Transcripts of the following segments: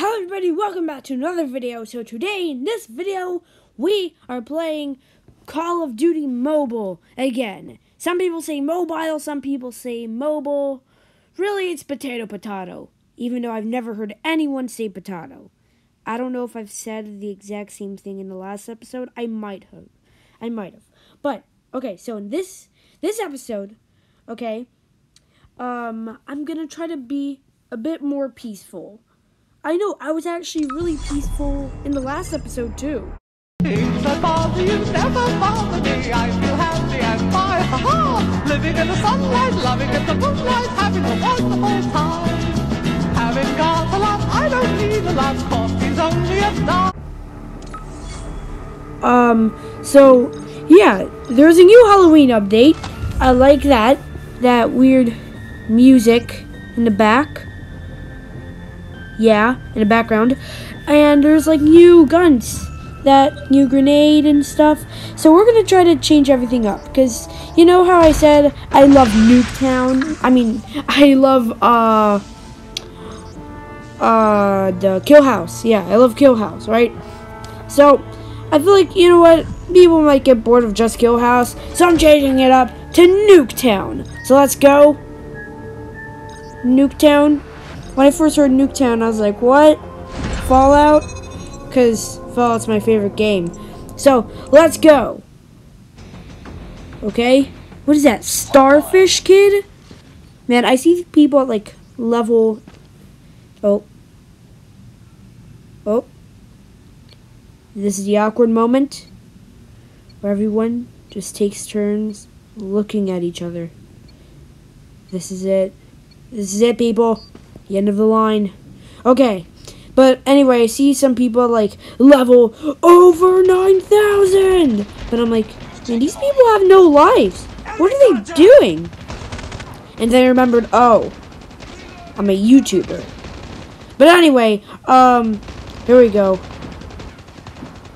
Hello everybody, welcome back to another video. So today in this video, we are playing Call of Duty Mobile again. Some people say mobile, some people say mobile. Really, it's potato potato, even though I've never heard anyone say potato. I don't know if I've said the exact same thing in the last episode. I might have. I might have. But, okay, so in this this episode, okay, um, I'm gonna try to be a bit more peaceful. I know, I was actually really peaceful in the last episode too. Things that bother you never bother me. I feel happy and fine, ha ha. Living in the sunlight, loving in the moonlight, having a wonderful time. Having got a lot, I don't need a lot. Coffee's only a dime. Um, so, yeah, there's a new Halloween update. I like that. That weird music in the back. Yeah, in the background. And there's like new guns. That new grenade and stuff. So we're gonna try to change everything up. Because you know how I said I love Nuketown? I mean, I love, uh, uh, the Kill House. Yeah, I love Kill House, right? So, I feel like, you know what? People might get bored of just Kill House, so I'm changing it up to Nuketown. So let's go. Nuketown. When I first heard Nuketown, I was like, what? Fallout? Because Fallout's my favorite game. So, let's go. Okay? What is that? Starfish Kid? Man, I see people at like level. Oh. Oh. This is the awkward moment where everyone just takes turns looking at each other. This is it. This is it, people. The end of the line. Okay. But anyway, I see some people like level over 9,000. But I'm like, man, these people have no lives. What are they doing? And then I remembered, oh, I'm a YouTuber. But anyway, um, here we go.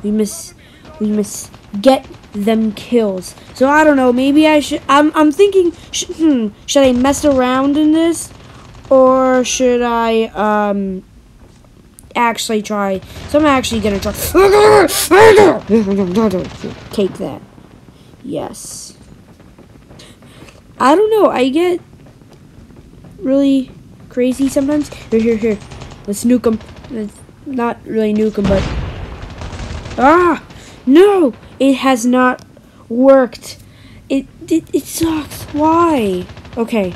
We must, we must get them kills. So I don't know. Maybe I should. I'm. I'm thinking. Sh hmm. Should I mess around in this, or should I um actually try? So I'm actually gonna try. Take that. Yes. I don't know. I get really crazy sometimes. Here, here, here. Let's nuke them. Not really nuke them, but ah. No, it has not worked. It, it it sucks. Why? Okay.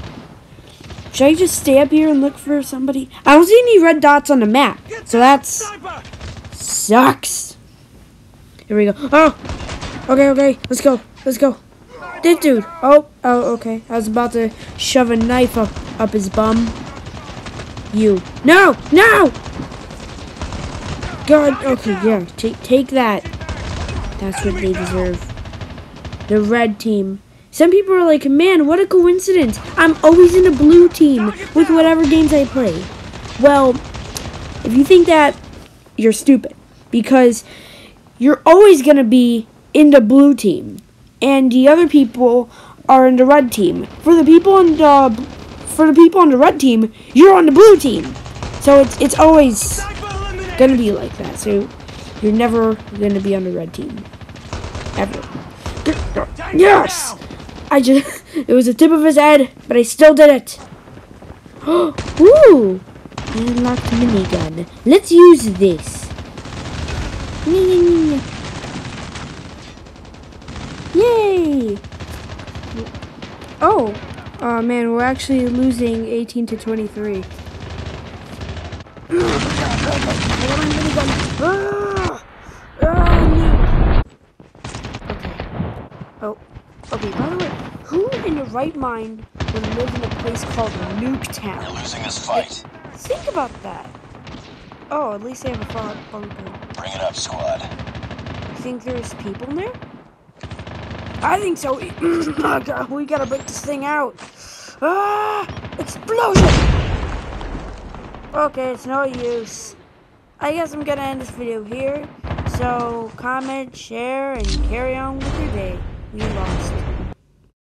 Should I just stay up here and look for somebody? I don't see any red dots on the map, so that's sucks. Here we go. Oh, okay, okay. Let's go. Let's go. This dude. Oh, oh, okay. I was about to shove a knife up up his bum. You. No, no. God. Okay, yeah. Take take that. That's what they deserve. The red team. Some people are like, man, what a coincidence. I'm always in the blue team with whatever games I play. Well, if you think that, you're stupid. Because you're always going to be in the blue team. And the other people are in the red team. For the people on the for the people on the red team, you're on the blue team. So it's it's always gonna be like that. So you're never gonna be on the red team. Ever. Yes! I just it was the tip of his head, but I still did it. Ooh! Unlocked minigun. Let's use this. Yay! Oh, oh man, we're actually losing 18 to 23. Ah! Ah, Oh, okay, by the way, who in your right mind would live in a place called Nuketown? You're losing this fight. Think about that. Oh, at least they have a fun bunker. Bring it up, squad. You think there's people in there? I think so. Oh, God, we gotta break this thing out. Ah! Explosion! Okay, it's no use. I guess I'm gonna end this video here. So, comment, share, and carry on with your day. We lost.